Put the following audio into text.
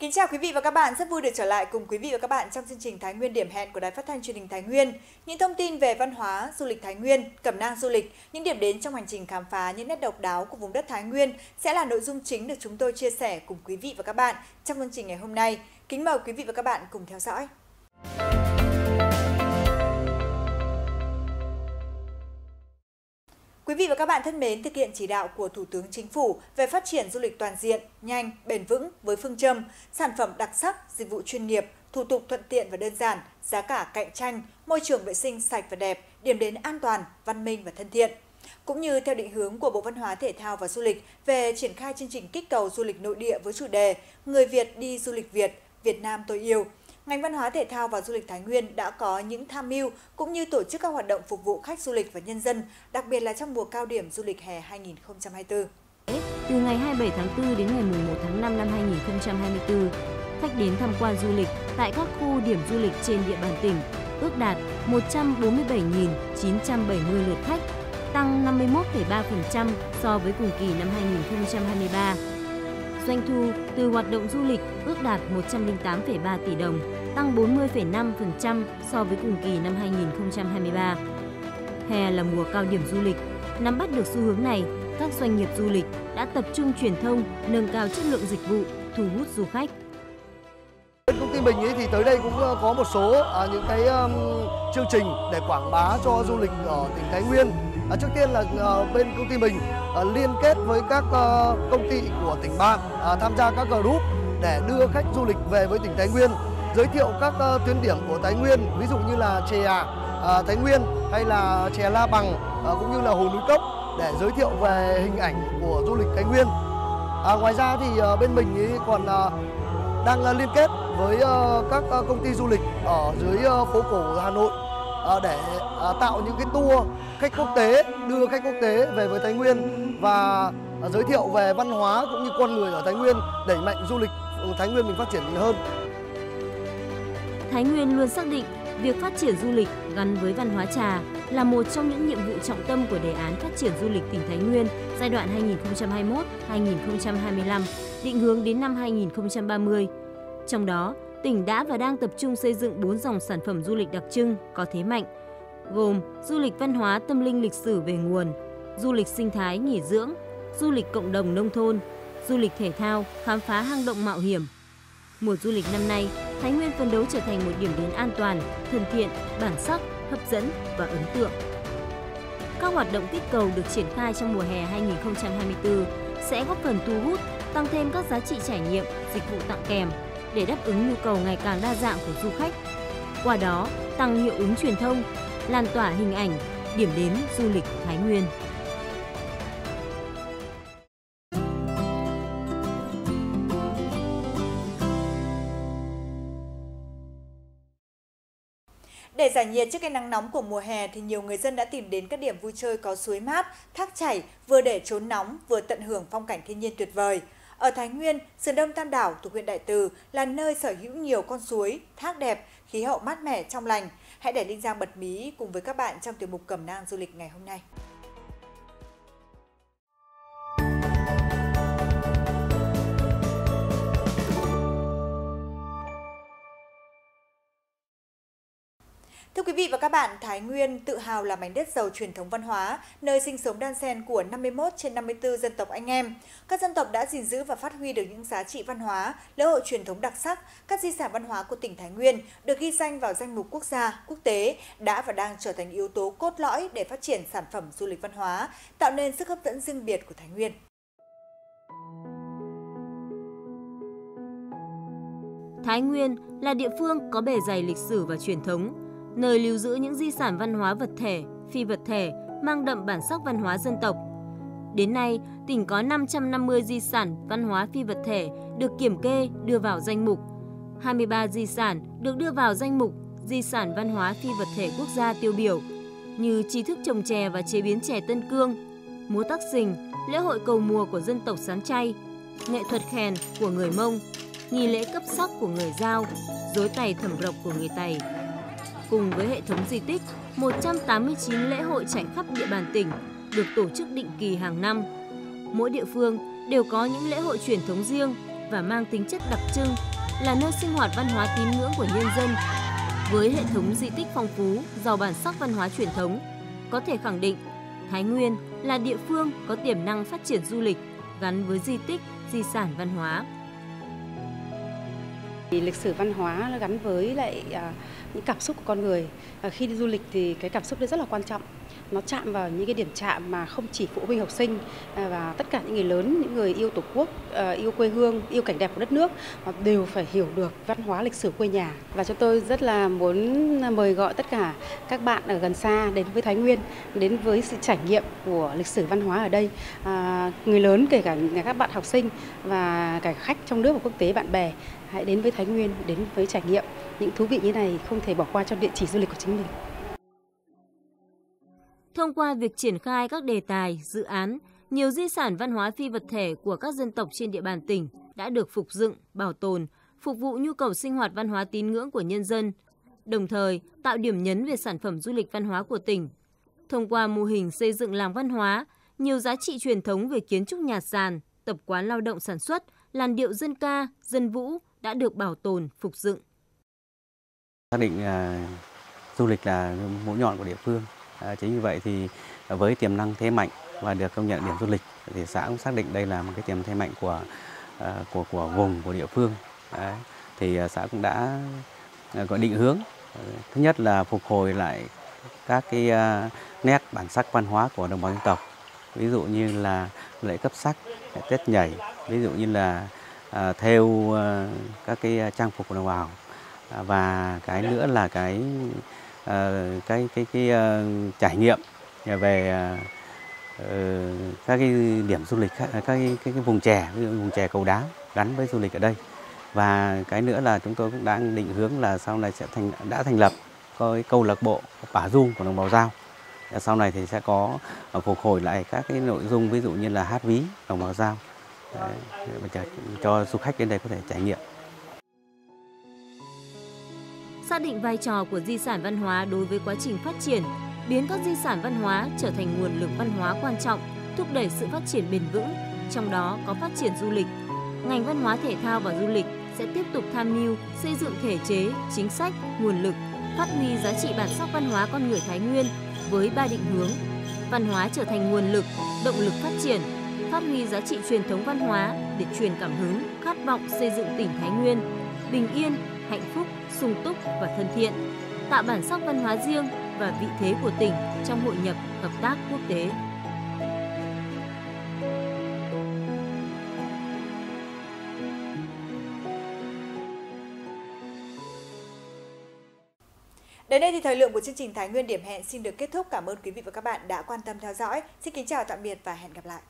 Kính chào quý vị và các bạn, rất vui được trở lại cùng quý vị và các bạn trong chương trình Thái Nguyên điểm hẹn của Đài Phát thanh Truyền hình Thái Nguyên. Những thông tin về văn hóa, du lịch Thái Nguyên, cẩm nang du lịch, những điểm đến trong hành trình khám phá những nét độc đáo của vùng đất Thái Nguyên sẽ là nội dung chính được chúng tôi chia sẻ cùng quý vị và các bạn trong chương trình ngày hôm nay. Kính mời quý vị và các bạn cùng theo dõi. Quý vị và các bạn thân mến, thực hiện chỉ đạo của Thủ tướng Chính phủ về phát triển du lịch toàn diện, nhanh, bền vững với phương châm sản phẩm đặc sắc, dịch vụ chuyên nghiệp, thủ tục thuận tiện và đơn giản, giá cả cạnh tranh, môi trường vệ sinh sạch và đẹp, điểm đến an toàn, văn minh và thân thiện. Cũng như theo định hướng của Bộ Văn hóa Thể thao và Du lịch về triển khai chương trình kích cầu du lịch nội địa với chủ đề Người Việt đi du lịch Việt, Việt Nam tôi yêu – ngành văn hóa thể thao và du lịch Thái Nguyên đã có những tham mưu cũng như tổ chức các hoạt động phục vụ khách du lịch và nhân dân, đặc biệt là trong mùa cao điểm du lịch hè 2024. Từ ngày 27 tháng 4 đến ngày 1 tháng 5 năm 2024, khách đến tham quan du lịch tại các khu điểm du lịch trên địa bàn tỉnh ước đạt 147.970 lượt khách, tăng 51,3% so với cùng kỳ năm 2023 Doanh thu từ hoạt động du lịch ước đạt 108,3 tỷ đồng, tăng 40,5% so với cùng kỳ năm 2023. Hè là mùa cao điểm du lịch, nắm bắt được xu hướng này, các doanh nghiệp du lịch đã tập trung truyền thông, nâng cao chất lượng dịch vụ, thu hút du khách. Bên Công ty mình ấy thì tới đây cũng ờ, có một số à, những cái um, chương trình để quảng bá cho du lịch ở tỉnh Thái Nguyên. À, trước tiên là à, bên công ty mình à, liên kết với các à, công ty của tỉnh bạn à, tham gia các group để đưa khách du lịch về với tỉnh Thái Nguyên, giới thiệu các uh, tuyến điểm của Thái Nguyên, ví dụ như là chè uh, Thái Nguyên hay là chè La Bằng uh, cũng như là hồ núi cốc để giới thiệu về hình ảnh của du lịch Thái Nguyên. À, ngoài ra thì uh, bên mình ý còn uh, đang uh, liên kết với uh, các uh, công ty du lịch ở dưới uh, phố cổ Hà Nội uh, để uh, tạo những cái tour khách quốc tế đưa khách quốc tế về với Thái Nguyên và uh, giới thiệu về văn hóa cũng như con người ở Thái Nguyên đẩy mạnh du lịch ừ, Thái Nguyên mình phát triển hơn. Thái Nguyên luôn xác định việc phát triển du lịch gắn với văn hóa trà là một trong những nhiệm vụ trọng tâm của đề án phát triển du lịch tỉnh Thái Nguyên giai đoạn 2021-2025, định hướng đến năm 2030. Trong đó, tỉnh đã và đang tập trung xây dựng 4 dòng sản phẩm du lịch đặc trưng có thế mạnh, gồm du lịch văn hóa tâm linh lịch sử về nguồn, du lịch sinh thái nghỉ dưỡng, du lịch cộng đồng nông thôn, du lịch thể thao, khám phá hang động mạo hiểm. Mùa du lịch năm nay, Thái Nguyên phấn đấu trở thành một điểm đến an toàn, thân thiện, bản sắc, hấp dẫn và ấn tượng. Các hoạt động kích cầu được triển khai trong mùa hè 2024 sẽ góp phần thu hút, tăng thêm các giá trị trải nghiệm, dịch vụ tặng kèm để đáp ứng nhu cầu ngày càng đa dạng của du khách. Qua đó, tăng hiệu ứng truyền thông, lan tỏa hình ảnh, điểm đến du lịch Thái Nguyên. Để giải nhiệt trước cái nắng nóng của mùa hè thì nhiều người dân đã tìm đến các điểm vui chơi có suối mát, thác chảy vừa để trốn nóng vừa tận hưởng phong cảnh thiên nhiên tuyệt vời. Ở Thái Nguyên, sườn đông Tam Đảo thuộc huyện Đại Từ là nơi sở hữu nhiều con suối, thác đẹp, khí hậu mát mẻ trong lành. Hãy để Linh Giang bật mí cùng với các bạn trong tiểu mục Cẩm nang du lịch ngày hôm nay. Vị và các bạn, Thái Nguyên tự hào là mảnh đất giàu truyền thống văn hóa, nơi sinh sống đan xen của 51 trên 54 dân tộc anh em. Các dân tộc đã gìn giữ và phát huy được những giá trị văn hóa, lễ hội truyền thống đặc sắc, các di sản văn hóa của tỉnh Thái Nguyên được ghi danh vào danh mục quốc gia, quốc tế đã và đang trở thành yếu tố cốt lõi để phát triển sản phẩm du lịch văn hóa, tạo nên sức hấp dẫn riêng biệt của Thái Nguyên. Thái Nguyên là địa phương có bề dày lịch sử và truyền thống, nơi lưu giữ những di sản văn hóa vật thể, phi vật thể mang đậm bản sắc văn hóa dân tộc. Đến nay, tỉnh có 550 di sản văn hóa phi vật thể được kiểm kê đưa vào danh mục, 23 di sản được đưa vào danh mục di sản văn hóa phi vật thể quốc gia tiêu biểu như trí thức trồng chè và chế biến chè Tân Cương, múa tắc xình, lễ hội cầu mùa của dân tộc Sán Chay, nghệ thuật khèn của người Mông, nghi lễ cấp sắc của người Giao, dối tày thẩm rộc của người Tày. Cùng với hệ thống di tích, 189 lễ hội chạy khắp địa bàn tỉnh được tổ chức định kỳ hàng năm. Mỗi địa phương đều có những lễ hội truyền thống riêng, và mang tính chất đặc trưng, là nơi sinh hoạt văn hóa tín ngưỡng của nhân dân. Với hệ thống di tích phong phú, giàu bản sắc văn hóa truyền thống, có thể khẳng định Thái Nguyên là địa phương có tiềm năng phát triển du lịch gắn với di tích, di sản văn hóa. Lịch sử văn hóa gắn với lại à, những cảm xúc của con người. Khi đi du lịch thì cái cảm xúc đấy rất là quan trọng nó chạm vào những cái điểm chạm mà không chỉ phụ huynh học sinh à, và tất cả những người lớn những người yêu tổ quốc à, yêu quê hương yêu cảnh đẹp của đất nước đều phải hiểu được văn hóa lịch sử quê nhà. Và chúng tôi rất là muốn mời gọi tất cả các bạn ở gần xa đến với Thái Nguyên đến với sự trải nghiệm của lịch sử văn hóa ở đây. À, người lớn kể cả các bạn học sinh và cả khách trong nước và quốc tế bạn bè hãy đến với Thái Nguyên đến với trải nghiệm những thú vị như này không thể bỏ qua trong địa chỉ du lịch của chính mình. Thông qua việc triển khai các đề tài, dự án, nhiều di sản văn hóa phi vật thể của các dân tộc trên địa bàn tỉnh đã được phục dựng, bảo tồn, phục vụ nhu cầu sinh hoạt văn hóa tín ngưỡng của nhân dân, đồng thời tạo điểm nhấn về sản phẩm du lịch văn hóa của tỉnh. Thông qua mô hình xây dựng làng văn hóa, nhiều giá trị truyền thống về kiến trúc nhà sàn, tập quán lao động sản xuất, làn điệu dân ca, dân vũ đã được bảo tồn, phục dựng. Xác định uh, du lịch là mũi nhọn của địa phương À, chính vì vậy thì với tiềm năng thế mạnh và được công nhận điểm du lịch thì xã cũng xác định đây là một cái tiềm thế mạnh của à, của của vùng của địa phương. Đấy. Thì à, xã cũng đã có định hướng thứ nhất là phục hồi lại các cái nét bản sắc văn hóa của đồng bào dân tộc ví dụ như là lễ cấp sắc tết nhảy ví dụ như là à, theo à, các cái trang phục của đồng bào à, và cái nữa là cái Ờ, cái cái cái ờ, trải nghiệm về ờ, các cái điểm du lịch à, các cái, cái, cái vùng chè ví dụ vùng chè cầu đá gắn với du lịch ở đây. Và cái nữa là chúng tôi cũng đang định hướng là sau này sẽ thành đã thành lập cái câu lạc bộ bả dung của đồng bào giao. Sau này thì sẽ có phục hồi lại các cái nội dung ví dụ như là hát ví đồng bào giao. Để cho du khách đến đây có thể trải nghiệm xác định vai trò của di sản văn hóa đối với quá trình phát triển, biến các di sản văn hóa trở thành nguồn lực văn hóa quan trọng, thúc đẩy sự phát triển bền vững, trong đó có phát triển du lịch. Ngành văn hóa thể thao và du lịch sẽ tiếp tục tham mưu xây dựng thể chế, chính sách, nguồn lực, phát huy giá trị bản sắc văn hóa con người Thái Nguyên với ba định hướng: văn hóa trở thành nguồn lực, động lực phát triển, phát huy giá trị truyền thống văn hóa để truyền cảm hứng, khát vọng xây dựng tỉnh Thái Nguyên bình yên, hạnh phúc sung túc và thân thiện, tạo bản sắc văn hóa riêng và vị thế của tỉnh trong hội nhập hợp tác quốc tế. Đến đây thì thời lượng của chương trình Thái Nguyên điểm hẹn xin được kết thúc. Cảm ơn quý vị và các bạn đã quan tâm theo dõi. Xin kính chào tạm biệt và hẹn gặp lại.